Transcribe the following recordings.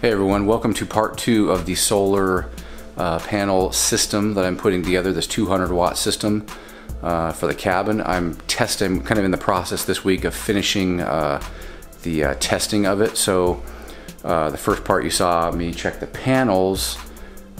Hey everyone, welcome to part two of the solar uh, panel system that I'm putting together, this 200 watt system uh, for the cabin. I'm testing, kind of in the process this week of finishing uh, the uh, testing of it. So uh, the first part you saw me check the panels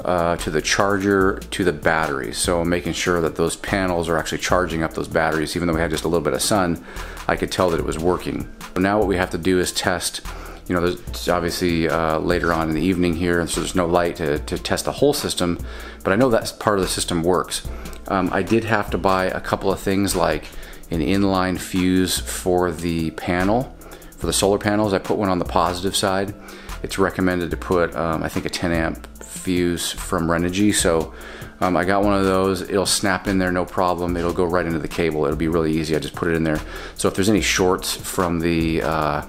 uh, to the charger to the batteries. So making sure that those panels are actually charging up those batteries. Even though we had just a little bit of sun, I could tell that it was working. Now what we have to do is test you know, there's obviously uh, later on in the evening here, and so there's no light to, to, test the whole system, but I know that part of the system works. Um, I did have to buy a couple of things like an inline fuse for the panel, for the solar panels. I put one on the positive side. It's recommended to put, um, I think, a 10 amp fuse from Renogy. So um, I got one of those. It'll snap in there, no problem. It'll go right into the cable. It'll be really easy. I just put it in there. So if there's any shorts from the uh,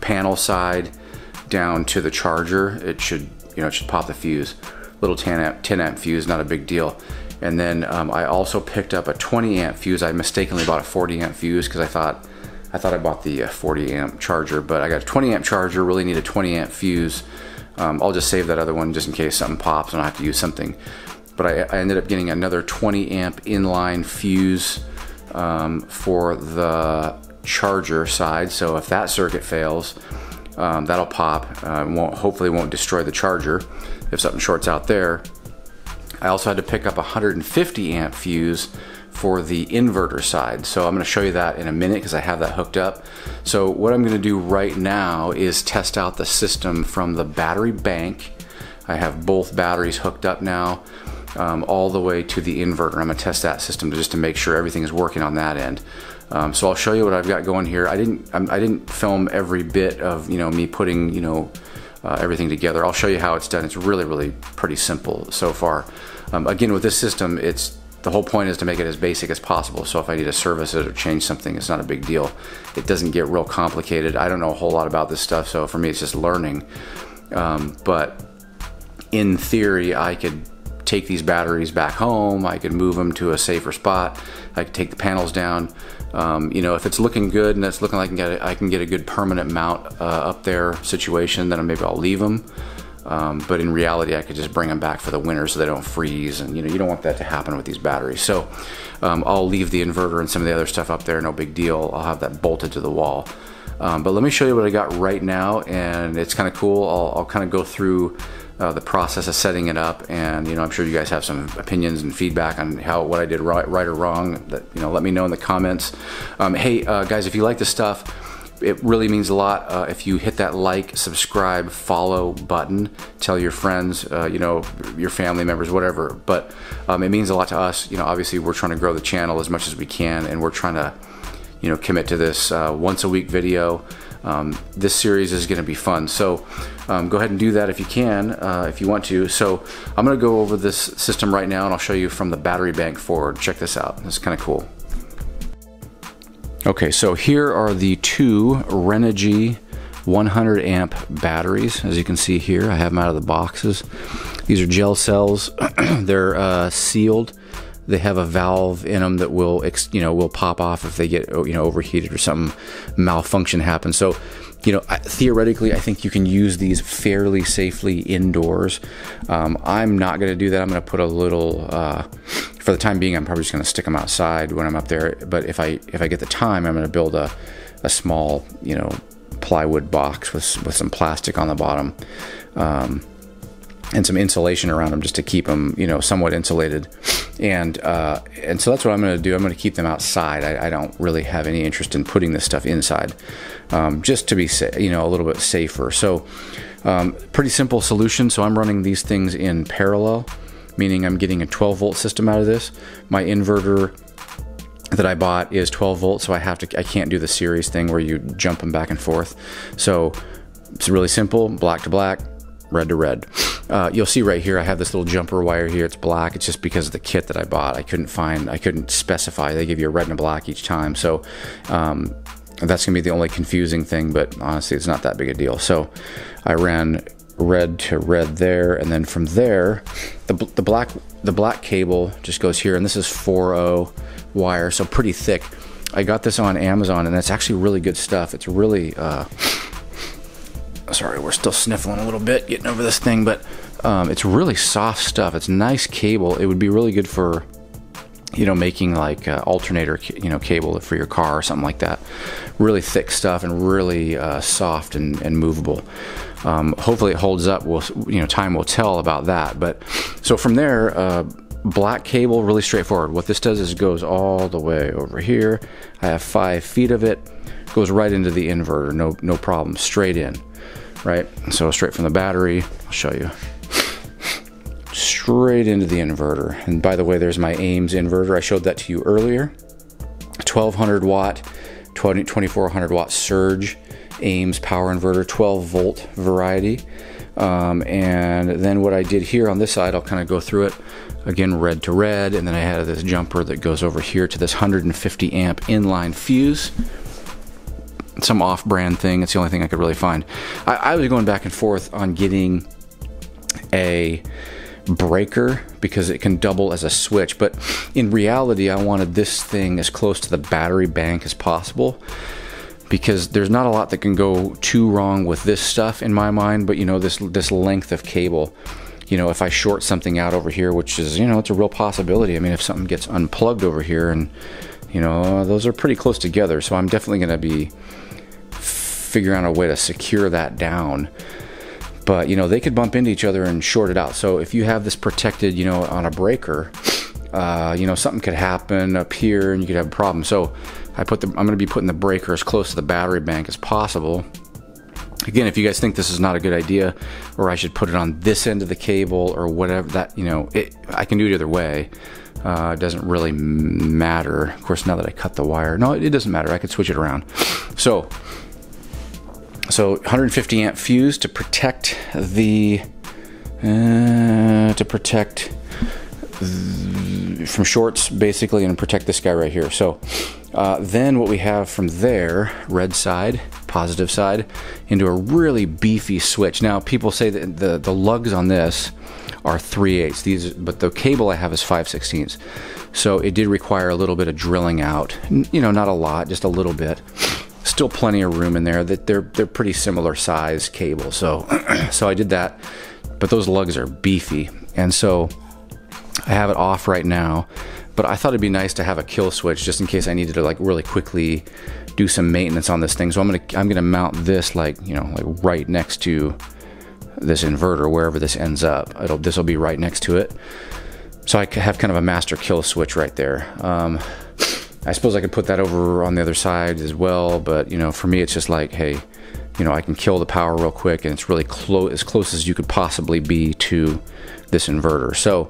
panel side down to the charger, it should, you know, it should pop the fuse. Little 10 amp, 10 amp fuse, not a big deal. And then um, I also picked up a 20 amp fuse. I mistakenly bought a 40 amp fuse because I thought I thought I bought the uh, 40 amp charger, but I got a 20 amp charger. Really need a 20 amp fuse. Um, I'll just save that other one just in case something pops and I have to use something. But I, I ended up getting another 20 amp inline fuse um, for the charger side. So if that circuit fails, um, that'll pop. Uh, won't hopefully won't destroy the charger if something shorts out there. I also had to pick up a 150 amp fuse for the inverter side. So I'm going to show you that in a minute because I have that hooked up. So what I'm going to do right now is test out the system from the battery bank. I have both batteries hooked up now um, all the way to the inverter. I'm to test that system just to make sure everything is working on that end. Um, so I'll show you what I've got going here. I didn't I didn't film every bit of you know me putting you know uh, everything together. I'll show you how it's done. It's really really pretty simple so far. Um, again with this system it's the whole point is to make it as basic as possible. So if I need to service it or change something, it's not a big deal. It doesn't get real complicated. I don't know a whole lot about this stuff, so for me it's just learning. Um, but in theory, I could take these batteries back home. I could move them to a safer spot. I could take the panels down. Um, you know, if it's looking good and it's looking like I can get a, I can get a good permanent mount uh, up there situation, then maybe I'll leave them. Um, but in reality, I could just bring them back for the winter so they don't freeze. And you know, you don't want that to happen with these batteries. So um, I'll leave the inverter and some of the other stuff up there. No big deal. I'll have that bolted to the wall. Um, but let me show you what I got right now, and it's kind of cool. I'll, I'll kind of go through uh, the process of setting it up. And you know I'm sure you guys have some opinions and feedback on how what I did right, right or wrong that you know let me know in the comments. Um, hey uh, guys if you like this stuff it really means a lot uh, if you hit that like subscribe follow button tell your friends uh, you know your family members whatever. But um, it means a lot to us. You know obviously we're trying to grow the channel as much as we can and we're trying to you know commit to this uh, once a week video um, this series is going to be fun. So um, go ahead and do that if you can, uh, if you want to. So I'm going to go over this system right now and I'll show you from the battery bank forward. Check this out. It's kind of cool. Okay, so here are the two Renogy 100 amp batteries. As you can see here, I have them out of the boxes. These are gel cells. They're uh, sealed they have a valve in them that will you know will pop off if they get you know overheated or something malfunction happens. So you know theoretically i think you can use these fairly safely indoors. Um, i'm not going to do that. I'm going to put a little uh, for the time being i'm probably just going to stick them outside when i'm up there. But if i if i get the time i'm going to build a, a small you know plywood box with, with some plastic on the bottom. Um, and some insulation around them just to keep them, you know, somewhat insulated. And uh, and so that's what I'm going to do. I'm going to keep them outside. I, I, don't really have any interest in putting this stuff inside, um, just to be, you know, a little bit safer. So um, pretty simple solution. So I'm running these things in parallel, meaning I'm getting a 12 volt system out of this. My inverter that I bought is 12 volts, so I have to I can't do the series thing where you jump them back and forth. So it's really simple, black to black, red to red. Uh, you'll see right here, I have this little jumper wire here. It's black. It's just because of the kit that I bought. I couldn't find, I couldn't specify. They give you a red and a black each time. So um, that's gonna be the only confusing thing, but honestly, it's not that big a deal. So I ran red to red there, and then from there, the, the black the black cable just goes here, and this is 4.0 wire, so pretty thick. I got this on Amazon, and it's actually really good stuff. It's really uh, sorry, we're still sniffling a little bit getting over this thing, but um, it's really soft stuff. It's nice cable. It would be really good for you know, making like uh, alternator, you know, cable for your car or something like that. Really thick stuff and really uh, soft and, and movable. Um, hopefully it holds up. We'll, you know, time will tell about that. But so from there, uh, black cable, really straightforward. What this does is goes all the way over here. I have five feet of it. Goes right into the inverter, no no problem, straight in, right? So straight from the battery. I'll show you straight into the inverter. And by the way, there's my AIMS inverter. I showed that to you earlier. 1200 watt, 20, 2400 watt surge AIMS power inverter, 12 volt variety. Um, and then what I did here on this side, I'll kind of go through it again, red to red. And then I had this jumper that goes over here to this 150 amp inline fuse some off-brand thing. It's the only thing I could really find. I, I was going back and forth on getting a breaker because it can double as a switch. But in reality, I wanted this thing as close to the battery bank as possible because there's not a lot that can go too wrong with this stuff in my mind. But you know, this this length of cable. You know, if I short something out over here, which is, you know, it's a real possibility. I mean, if something gets unplugged over here and, you know, those are pretty close together. So I'm definitely going to be figuring out a way to secure that down. But you know they could bump into each other and short it out. So if you have this protected you know on a breaker uh, you know something could happen up here and you could have a problem. So I put the I'm going to be putting the breaker as close to the battery bank as possible. Again if you guys think this is not a good idea or I should put it on this end of the cable or whatever that you know it, I can do it either way. Uh, it doesn't really matter. Of course now that I cut the wire no it doesn't matter. I could switch it around. So so 150 amp fuse to protect the uh, to protect from shorts basically and protect this guy right here. So uh, then what we have from there, red side, positive side, into a really beefy switch. Now people say that the, the lugs on this are 3 eighths. These, but the cable I have is 5 16ths. So it did require a little bit of drilling out. You know, not a lot, just a little bit still plenty of room in there. That they're they're pretty similar size cable. So so I did that, but those lugs are beefy, and so I have it off right now. But I thought it'd be nice to have a kill switch just in case I needed to like really quickly do some maintenance on this thing. So I'm gonna I'm gonna mount this like you know like right next to this inverter wherever this ends up. It'll this will be right next to it. So I have kind of a master kill switch right there. Um, I suppose I could put that over on the other side as well, but you know, for me, it's just like, hey, you know, I can kill the power real quick, and it's really close, as close as you could possibly be to this inverter. So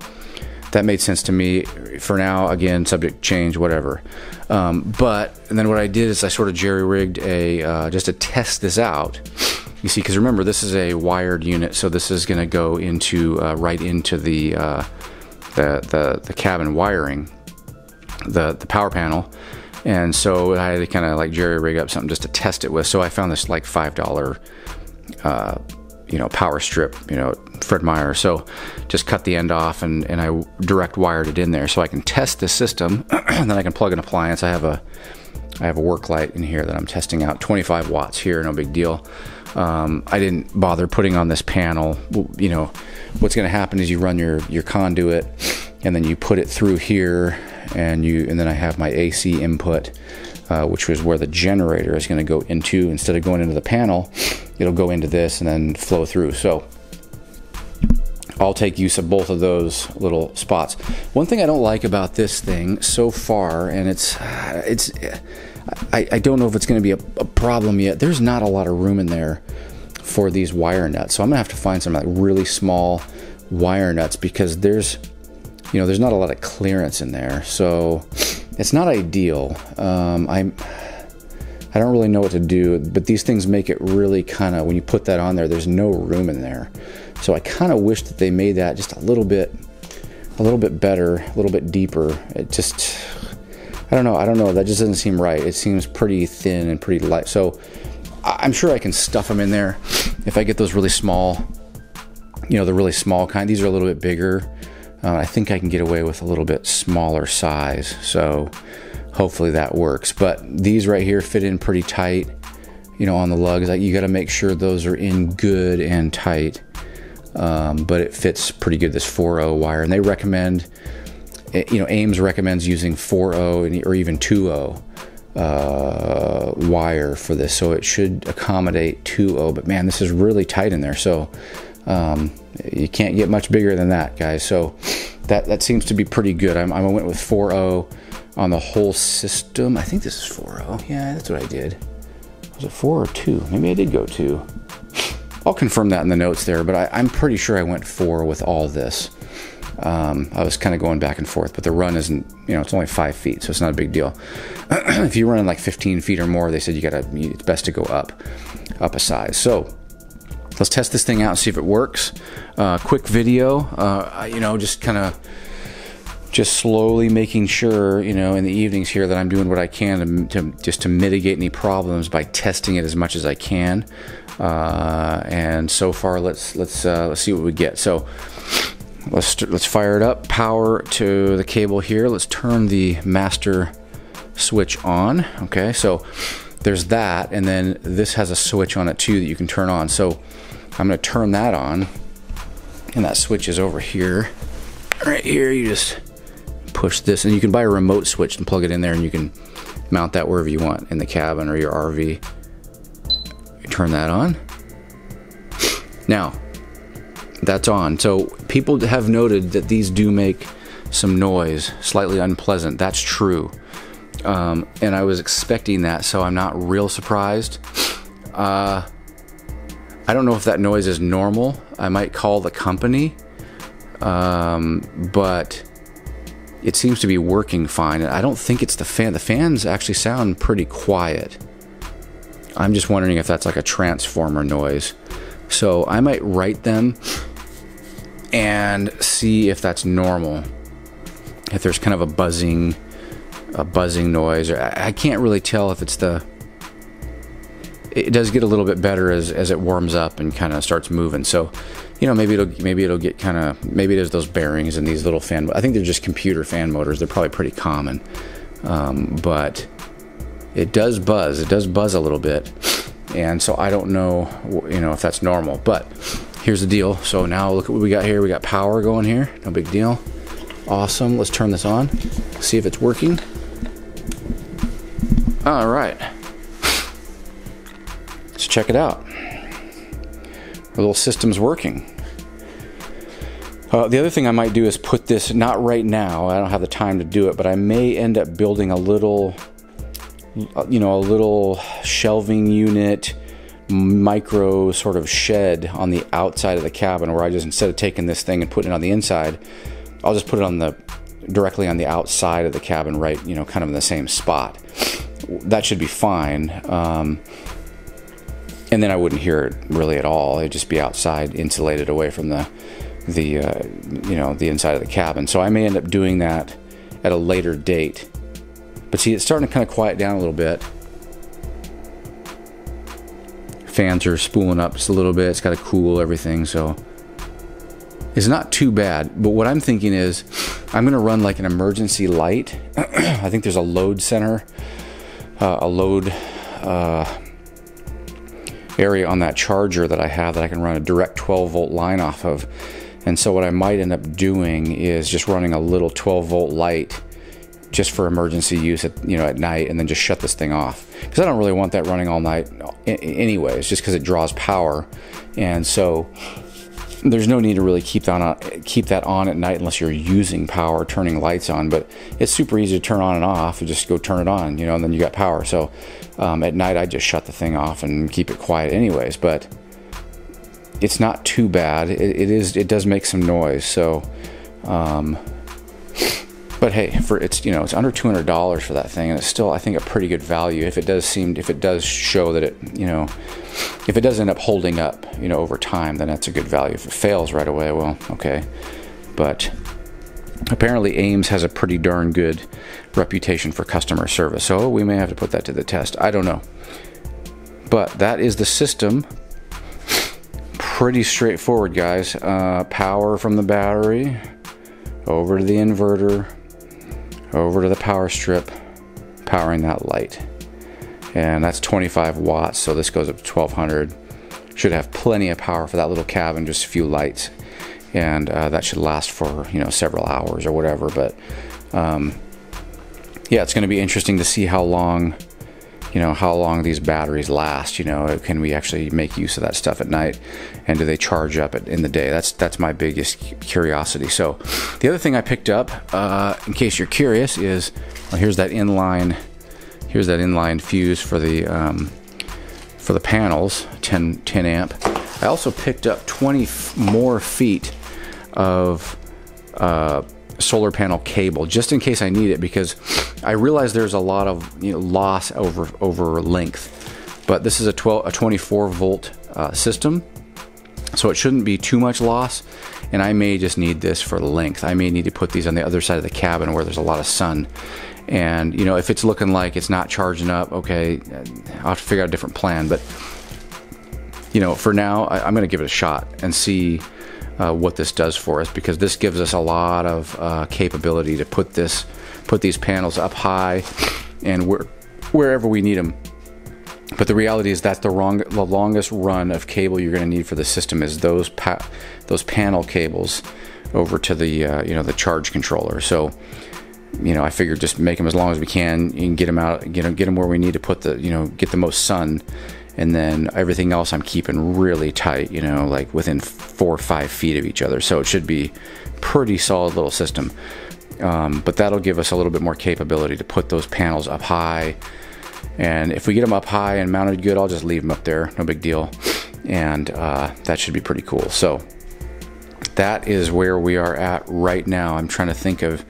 that made sense to me. For now, again, subject change, whatever. Um, but and then what I did is I sort of jerry rigged a uh, just to test this out. You see, because remember, this is a wired unit, so this is going to go into uh, right into the, uh, the the the cabin wiring the, the power panel. And so I had to kind of like jerry rig up something just to test it with. So I found this like $5, uh, you know, power strip, you know, Fred Meyer. So just cut the end off and, and I direct wired it in there so I can test the system and then I can plug an appliance. I have a, I have a work light in here that I'm testing out 25 watts here, no big deal. Um, I didn't bother putting on this panel. You know, what's going to happen is you run your, your conduit and then you put it through here and you and then I have my AC input uh, which was where the generator is going to go into. Instead of going into the panel it'll go into this and then flow through. So I'll take use of both of those little spots. One thing I don't like about this thing so far and it's it's I, I don't know if it's going to be a, a problem yet. There's not a lot of room in there for these wire nuts. So I'm gonna have to find some like really small wire nuts because there's you know, there's not a lot of clearance in there, so it's not ideal. Um, I'm, I don't really know what to do, but these things make it really kind of, when you put that on there, there's no room in there. So I kind of wish that they made that just a little bit, a little bit better, a little bit deeper. It just, I don't know, I don't know, that just doesn't seem right. It seems pretty thin and pretty light. So I'm sure I can stuff them in there if I get those really small, you know, the really small kind. These are a little bit bigger. Uh, I think I can get away with a little bit smaller size, so hopefully that works. But these right here fit in pretty tight, you know, on the lugs. Like you got to make sure those are in good and tight. Um, but it fits pretty good. This 4.0 wire, and they recommend, eh, you know, AIMS recommends using 4.0 or even 2.0 uh, wire for this, so it should accommodate 2.0. But man, this is really tight in there, so um, you can't get much bigger than that, guys. So that that seems to be pretty good. I'm, I went with 4.0 on the whole system. I think this is 4.0. Yeah, that's what I did. Was it 4 or 2? Maybe I did go 2. I'll confirm that in the notes there, but I, am pretty sure I went 4 with all this. Um, I was kind of going back and forth, but the run isn't, you know, it's only 5 feet, so it's not a big deal. if you run like 15 feet or more, they said you gotta, it's best to go up, up a size. So, let's test this thing out and see if it works. Uh, quick video, uh, you know, just kind of just slowly making sure, you know, in the evenings here that I'm doing what I can to, to just to mitigate any problems by testing it as much as I can. Uh, and so far, let's let's uh, let's see what we get. So let's let's fire it up. Power to the cable here. Let's turn the master switch on. Okay, so there's that, and then this has a switch on it too that you can turn on. So I'm to turn that on, and that switch is over here. Right here, you just push this, and you can buy a remote switch and plug it in there, and you can mount that wherever you want in the cabin or your RV. You turn that on. Now, that's on. So people have noted that these do make some noise, slightly unpleasant. That's true. Um, and I was expecting that, so I'm not real surprised. Uh, I don't know if that noise is normal. I might call the company, um, but it seems to be working fine. I don't think it's the fan. The fans actually sound pretty quiet. I'm just wondering if that's like a transformer noise. So I might write them and see if that's normal. If there's kind of a buzzing, a buzzing noise, or I can't really tell if it's the. It does get a little bit better as, as it warms up and kind of starts moving. So you know, maybe it'll maybe it'll get kind of maybe there's those bearings and these little fan. I think they're just computer fan motors. They're probably pretty common, um, but it does buzz. It does buzz a little bit, and so I don't know, you know, if that's normal. But here's the deal. So now look at what we got here. We got power going here. No big deal. Awesome. Let's turn this on. See if it's working. All right. Check it out the little system's working. Uh, the other thing I might do is put this, not right now, I don't have the time to do it, but I may end up building a little, you know, a little shelving unit, micro sort of shed on the outside of the cabin where I just, instead of taking this thing and putting it on the inside, I'll just put it on the, directly on the outside of the cabin, right, you know, kind of in the same spot. That should be fine. Um, and then I wouldn't hear it really at all. It'd just be outside, insulated away from the the uh, you know the inside of the cabin. So I may end up doing that at a later date. But see, it's starting to kind of quiet down a little bit. Fans are spooling up just a little bit. It's got to cool everything, so it's not too bad. But what I'm thinking is, I'm going to run like an emergency light. I think there's a load center, uh, a load. Uh, area on that charger that I have that I can run a direct 12 volt line off of. And so what I might end up doing is just running a little 12 volt light just for emergency use at you know at night and then just shut this thing off. Because I don't really want that running all night anyways just because it draws power. And so there's no need to really keep that on keep that on at night unless you're using power turning lights on. But it's super easy to turn on and off and just go turn it on you know and then you got power. So um, at night I just shut the thing off and keep it quiet anyways but it's not too bad it, it is it does make some noise so um, but hey for it's you know it's under $200 for that thing and it's still I think a pretty good value if it does seem if it does show that it you know if it does end up holding up, you know, over time, then that's a good value. If it fails right away, well, okay. But apparently AIMS has a pretty darn good reputation for customer service. So we may have to put that to the test. I don't know. But that is the system. Pretty straightforward, guys. Uh, power from the battery over to the inverter, over to the power strip, powering that light and that's 25 watts so this goes up to 1200 should have plenty of power for that little cabin just a few lights and uh, that should last for you know several hours or whatever but um, yeah it's going to be interesting to see how long you know how long these batteries last you know can we actually make use of that stuff at night and do they charge up in the day? That's that's my biggest curiosity. So the other thing I picked up uh, in case you're curious is well, here's that inline here's that inline fuse for the um, for the panels 10 10 amp. I also picked up 20 more feet of uh, solar panel cable just in case I need it because I realize there's a lot of you know, loss over over length. But this is a 12 a 24 volt uh, system so it shouldn't be too much loss. And I may just need this for length. I may need to put these on the other side of the cabin where there's a lot of sun. And you know if it's looking like it's not charging up okay I'll have to figure out a different plan. But you know for now I, am gonna give it a shot and see uh, what this does for us because this gives us a lot of uh, capability to put this put these panels up high and where, wherever we need them but the reality is that's the wrong the longest run of cable you're going to need for the system is those pa those panel cables over to the uh, you know the charge controller. So you know I figured just make them as long as we can and get them out you know get them where we need to put the you know get the most sun and then everything else I'm keeping really tight, you know, like within four or five feet of each other. So it should be pretty solid little system. Um, but that'll give us a little bit more capability to put those panels up high. And if we get them up high and mounted good, I'll just leave them up there, no big deal. And uh, that should be pretty cool. So that is where we are at right now. I'm trying to think of,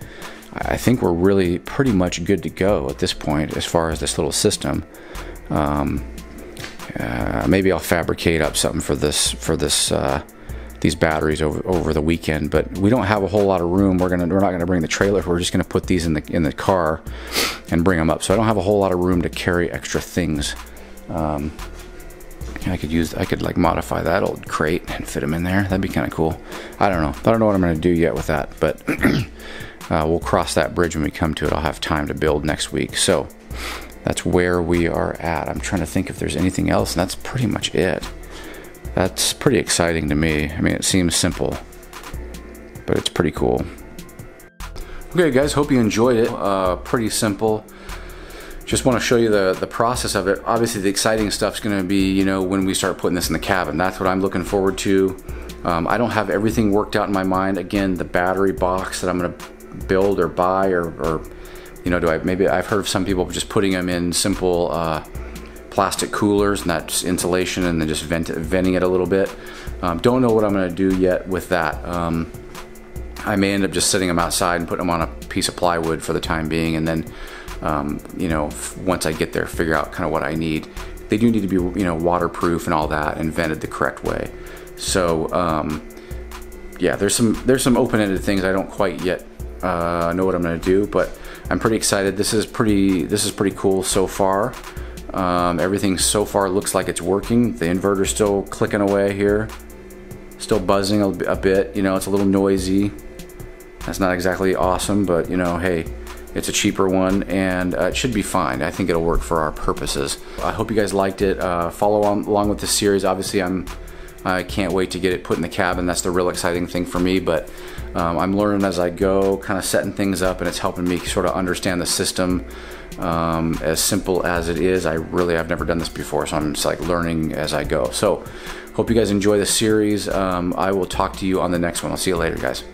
I think we're really pretty much good to go at this point as far as this little system. Um, uh, maybe I'll fabricate up something for this for this uh, these batteries over over the weekend. But we don't have a whole lot of room. We're gonna we're not gonna bring the trailer. We're just gonna put these in the in the car and bring them up. So I don't have a whole lot of room to carry extra things. Um, I could use I could like modify that old crate and fit them in there. That'd be kind of cool. I don't know. I don't know what I'm gonna do yet with that, but uh, we'll cross that bridge when we come to it. I'll have time to build next week. So that's where we are at. I'm trying to think if there's anything else, and that's pretty much it. That's pretty exciting to me. I mean, it seems simple, but it's pretty cool. Okay, guys, hope you enjoyed it. Uh, pretty simple. Just want to show you the, the process of it. Obviously, the exciting stuff is going to be, you know, when we start putting this in the cabin. That's what I'm looking forward to. Um, I don't have everything worked out in my mind. Again, the battery box that I'm going to build or buy or, or you know, do I maybe I've heard of some people just putting them in simple uh, plastic coolers and that's insulation and then just vent, venting it a little bit. Um, don't know what I'm gonna do yet with that. Um, I may end up just setting them outside and putting them on a piece of plywood for the time being and then, um, you know, once I get there, figure out kind of what I need. They do need to be, you know, waterproof and all that and vented the correct way. So, um, yeah, there's some there's some open-ended things I don't quite yet uh, know what I'm gonna do, but I'm pretty excited. This is pretty this is pretty cool so far. Um, everything so far looks like it's working. The inverter's still clicking away here, still buzzing a, a bit. You know, it's a little noisy. That's not exactly awesome, but you know, hey, it's a cheaper one and uh, it should be fine. I think it'll work for our purposes. I hope you guys liked it. Uh, follow on along with the series. Obviously, I'm I can't wait to get it put in the cabin. That's the real exciting thing for me, but um, I'm learning as I go, kind of setting things up, and it's helping me sort of understand the system. Um, as simple as it is, I really I've never done this before, so I'm just like learning as I go. So, hope you guys enjoy the series. Um, I will talk to you on the next one. I'll see you later, guys.